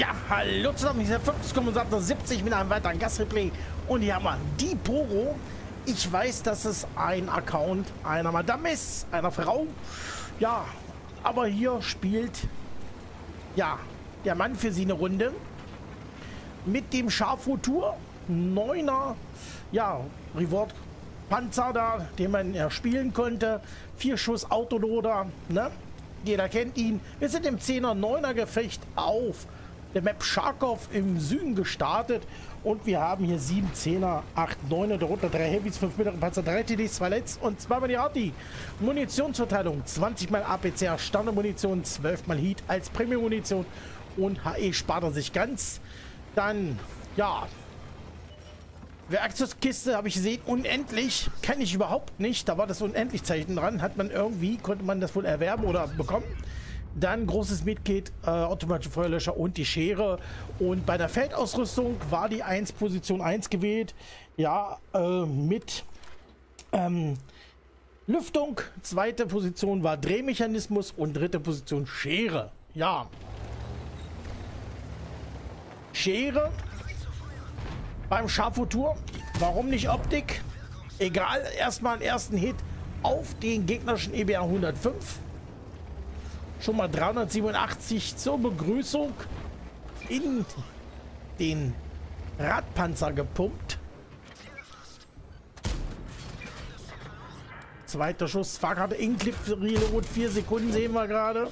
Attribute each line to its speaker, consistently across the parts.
Speaker 1: Ja, hallo zusammen, hier ist der Volkskommissator 70 mit einem weiteren Gastreplay. Und hier haben wir die Poro. Ich weiß, dass es ein Account einer Madame ist, einer Frau. Ja, aber hier spielt, ja, der Mann für sie eine Runde. Mit dem Scharfutur, 9er, ja, Reward Panzer da, den man spielen konnte. Vier Schuss Autoloader, ne? Jeder kennt ihn. Wir sind im 10er, 9er Gefecht auf der Map Charkov im Süden gestartet. Und wir haben hier 7 10er, 8 9er, darunter 3 Heavys, 5 mittlere Panzer, 3 TDs, 2 Let's und 2 mal die Arti. Munitionsverteilung, 20 mal APCR Standardmunition, 12 mal Heat als Premium-Munition und HE spart er sich ganz. Dann, ja, Werkzeugkiste habe ich gesehen, unendlich. Kann ich überhaupt nicht. Da war das Unendlich-Zeichen dran. Hat man irgendwie, konnte man das wohl erwerben oder bekommen. Dann großes Medkit, äh, automatische Feuerlöscher und die Schere. Und bei der Feldausrüstung war die 1 Position 1 gewählt. Ja, äh, mit ähm, Lüftung. Zweite Position war Drehmechanismus und dritte Position Schere. Ja. Schere beim Scharfutur. Warum nicht Optik? Egal, erstmal einen ersten Hit auf den gegnerischen EBR 105. Schon mal 387 zur Begrüßung in den Radpanzer gepumpt. Zweiter Schuss, Fahrkarte Inclip Reload, 4 Sekunden sehen wir gerade.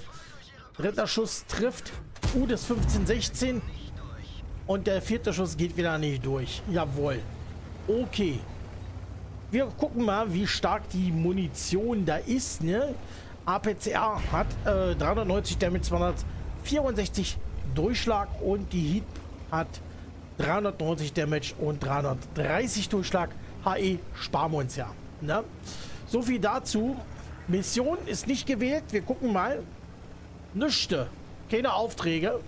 Speaker 1: Dritter Schuss trifft. U uh, das 15, 16. Und der vierte Schuss geht wieder nicht durch. Jawohl. Okay. Wir gucken mal, wie stark die Munition da ist. Ne? APCR hat äh, 390 Damage, 264 Durchschlag und die Heat hat 390 Damage und 330 Durchschlag. HE sparen wir uns ja. Ne? So viel dazu. Mission ist nicht gewählt. Wir gucken mal. Nüchte. Keine Aufträge.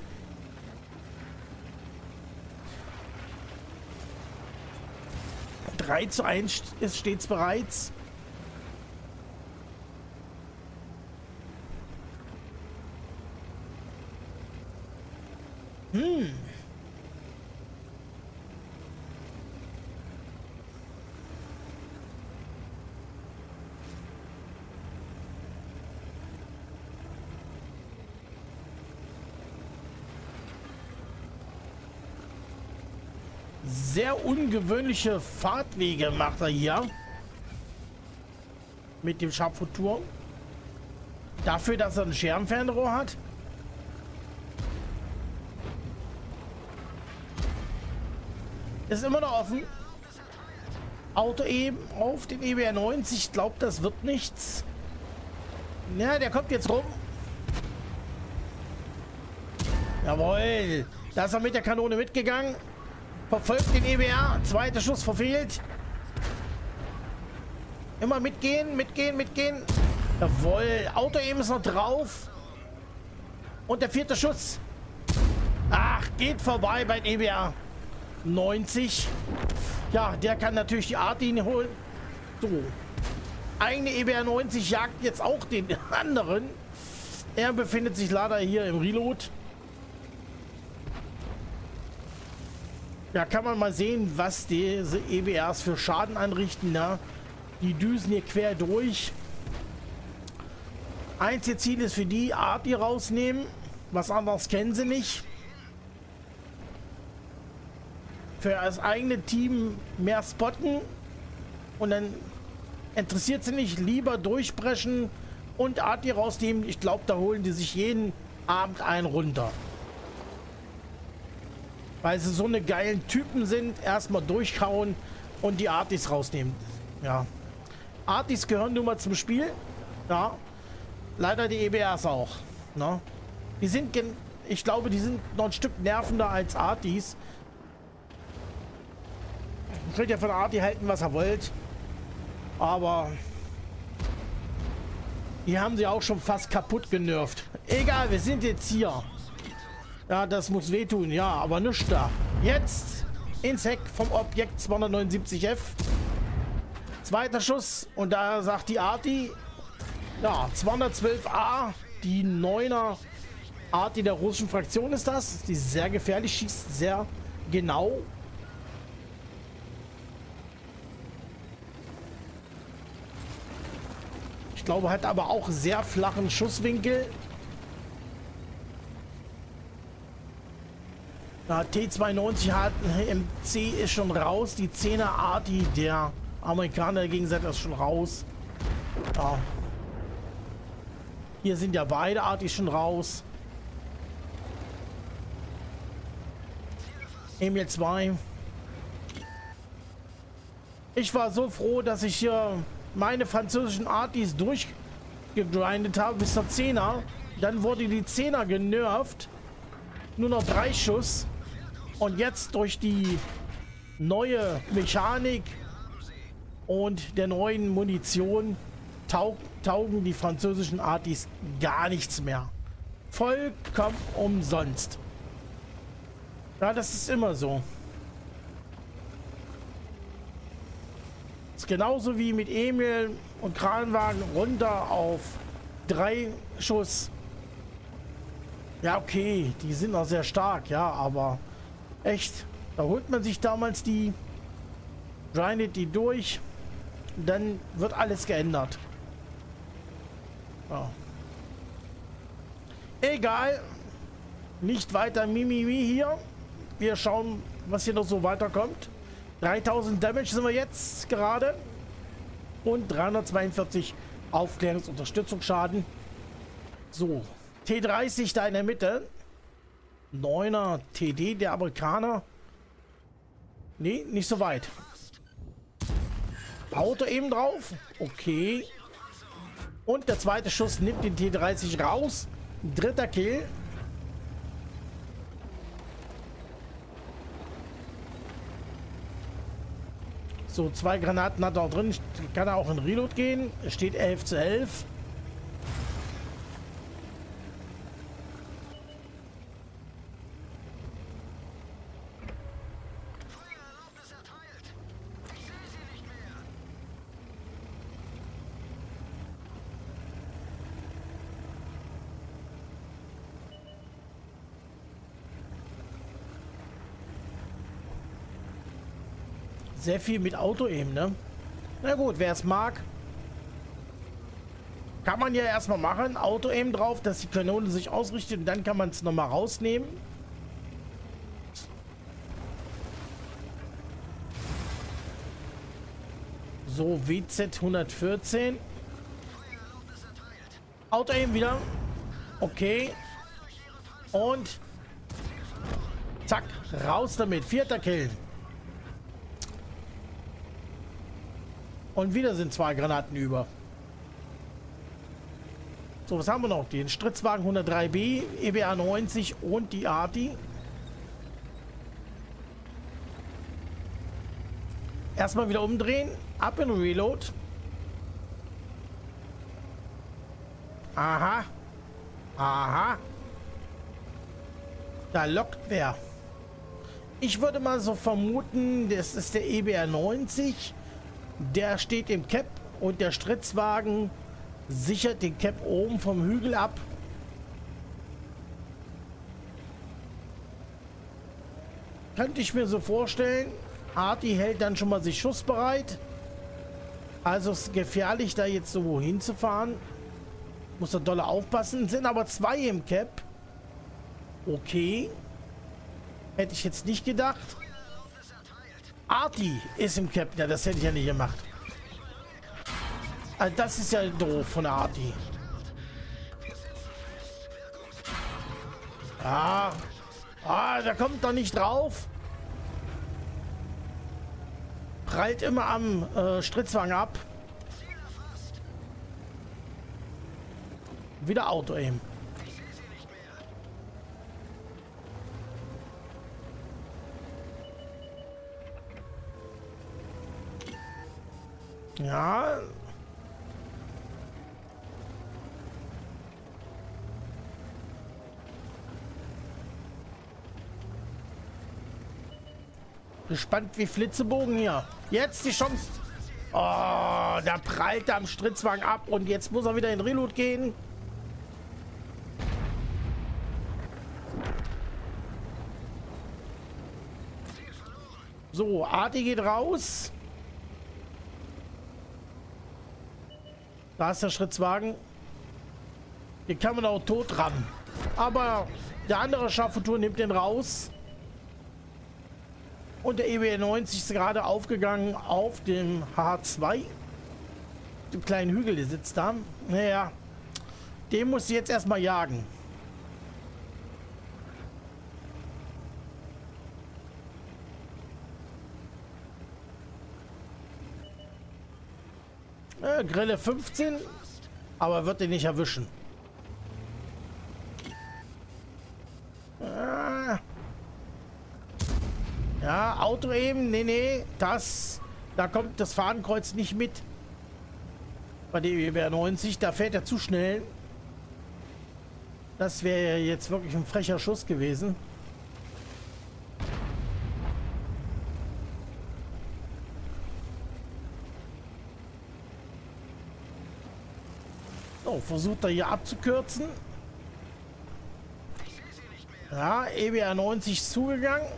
Speaker 1: 3 zu 1 ist stets bereits. Sehr ungewöhnliche Fahrtwege macht er hier. Mit dem Scharfutur. Dafür, dass er ein Scherbenfernrohr hat. Ist immer noch offen. Auto eben auf den EBR 90. Ich glaube, das wird nichts. Ja, der kommt jetzt rum. Jawohl. Da ist er mit der Kanone mitgegangen. Verfolgt den EBR. Zweiter Schuss verfehlt. Immer mitgehen, mitgehen, mitgehen. Jawohl. Auto eben ist noch drauf. Und der vierte Schuss. Ach, geht vorbei beim EBR. 90. Ja, der kann natürlich die Artin holen. So. Eigene EBR 90 jagt jetzt auch den anderen. Er befindet sich leider hier im Reload. Ja, kann man mal sehen, was diese EBRs für Schaden anrichten. Na? Die düsen hier quer durch. Einzige Ziel ist für die Art, die rausnehmen. Was anderes kennen sie nicht. Für das eigene Team mehr spotten. Und dann interessiert sie nicht. Lieber durchbrechen und Arti rausnehmen. Ich glaube, da holen die sich jeden Abend einen runter. Weil sie so eine geilen Typen sind. Erstmal durchkauen und die Artis rausnehmen. Ja. Artis gehören nun mal zum Spiel. Ja. Leider die EBRs auch. Ne? Die sind, ich glaube, die sind noch ein Stück nervender als Artis. Ihr könnt ja von Arti halten, was ihr wollt. Aber die haben sie auch schon fast kaputt genervt. Egal, wir sind jetzt hier. Ja, das muss wehtun. Ja, aber nichts da. Jetzt ins Heck vom Objekt 279F. Zweiter Schuss. Und da sagt die Arti, ja, 212A, die 9er Arti der russischen Fraktion ist das. Die ist sehr gefährlich, schießt sehr genau. Ich glaube, hat aber auch sehr flachen Schusswinkel. Ja, T92 hat MC ist schon raus. Die 10er Arti der Amerikaner dagegen sind das schon raus. Ja. Hier sind ja beide Artis schon raus. Emil 2. Ich war so froh, dass ich hier meine französischen Artis durchgegrindet habe bis zur 10er. Dann wurde die 10er genervt. Nur noch drei Schuss. Und jetzt durch die neue Mechanik und der neuen Munition taug taugen die französischen Artis gar nichts mehr. Vollkommen umsonst. Ja, das ist immer so. ist genauso wie mit Emil und Kranwagen runter auf drei Schuss. Ja, okay, die sind auch sehr stark, ja, aber echt, da holt man sich damals die, grindet die durch, dann wird alles geändert. Ja. Egal, nicht weiter Mimimi hier. Wir schauen, was hier noch so weiterkommt. 3000 Damage sind wir jetzt gerade. Und 342 Aufklärungsunterstützungsschaden. So, T30 da in der Mitte. 9er TD der Amerikaner. Nee, nicht so weit. Auto eben drauf. Okay. Und der zweite Schuss nimmt den T30 raus. Dritter Kill. So, zwei Granaten hat er auch drin. Kann er auch in Reload gehen. Steht 11 zu 11. Sehr viel mit Auto eben, ne? Na gut, wer es mag. Kann man ja erstmal machen. Auto eben drauf, dass die Kanone sich ausrichtet und dann kann man es nochmal rausnehmen. So, WZ 114. Auto eben wieder. Okay. Und zack, raus damit. Vierter Kill. Und wieder sind zwei Granaten über. So, was haben wir noch? Den Stritzwagen 103B, EBA 90 und die Arti. Erstmal wieder umdrehen. Ab in Reload. Aha. Aha. Da lockt wer. Ich würde mal so vermuten, das ist der EBR 90. Der steht im Cap und der Stritzwagen sichert den Cap oben vom Hügel ab. Könnte ich mir so vorstellen. Arti hält dann schon mal sich schussbereit. Also es ist gefährlich, da jetzt so hinzufahren. Muss er dolle aufpassen. Sind aber zwei im Cap. Okay. Hätte ich jetzt nicht gedacht. Arti ist im Cap. Ja, das hätte ich ja nicht gemacht. Also das ist ja doof von der Arti. Ah. Ah, da kommt doch nicht drauf. Prallt immer am äh, Stritzwagen ab. Wieder Auto eben. Ja. Gespannt wie Flitzebogen hier. Jetzt die Chance. Oh, da prallt er am Stritzwagen ab und jetzt muss er wieder in Reload gehen. So, Arti geht raus. Da ist der Schrittswagen. Hier kann man auch tot ran. Aber der andere Schaffutur nimmt den raus. Und der EW 90 ist gerade aufgegangen auf dem H2. Dem kleinen Hügel, der sitzt da. Naja, den muss ich jetzt erstmal jagen. Grille 15, aber wird ihn nicht erwischen. Äh. Ja, Auto eben, nee, nee, das, da kommt das Fadenkreuz nicht mit. Bei dem EWR 90, da fährt er zu schnell. Das wäre jetzt wirklich ein frecher Schuss gewesen. Versucht er hier abzukürzen. Ja, EBR 90 zugegangen.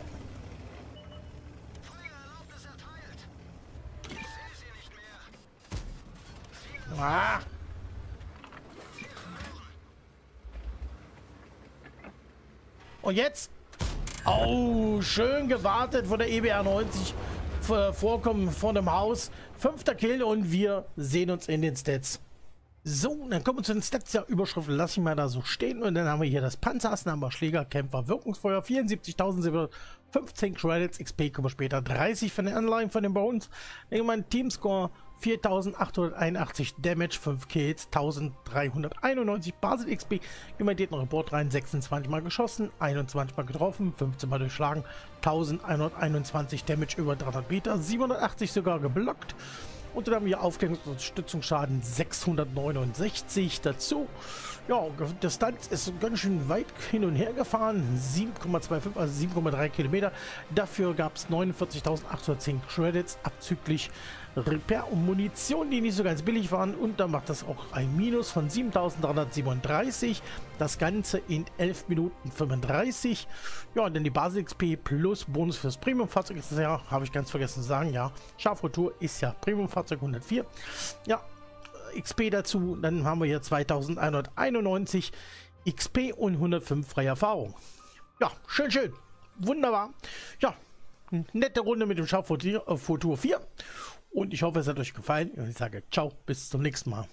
Speaker 1: Ah. Und jetzt? Oh, schön gewartet von der EBR 90 vorkommen vor dem Haus. Fünfter Kill und wir sehen uns in den Stats. So, dann kommen wir zu den Stats der Überschrift. Lass ich mal da so stehen. Und dann haben wir hier das Panzerassen, haben wir Schläger, Kämpfer, Wirkungsfeuer, 74.715 Credits, XP kommen wir später, 30 von den Anleihen von den Bones. Dann mein Teamscore 4881 Damage, 5 Kills, 1391 Basis XP. Gemeindet noch Report rein, 26 mal geschossen, 21 mal getroffen, 15 mal durchschlagen, 1121 Damage über 300 Meter, 780 sogar geblockt. Und dann haben wir Aufklärungs- und Unterstützungsschaden 669 dazu. Ja, Distanz ist ganz schön weit hin und her gefahren. 7,25, also 7,3 Kilometer. Dafür gab es 49.810 Credits abzüglich Repair und Munition, die nicht so ganz billig waren. Und da macht das auch ein Minus von 7.337. Das Ganze in 11 Minuten 35. Ja, und dann die Basis XP plus Bonus fürs Premium-Fahrzeug ist ja, habe ich ganz vergessen zu sagen, ja. Schafrotur ist ja Premium-Fahrzeug 104. Ja, XP dazu. Dann haben wir hier 2191 XP und 105 freie Erfahrung. Ja, schön, schön. Wunderbar. Ja, nette Runde mit dem Schaffutur 4. Und ich hoffe, es hat euch gefallen. Und ich sage ciao, bis zum nächsten Mal.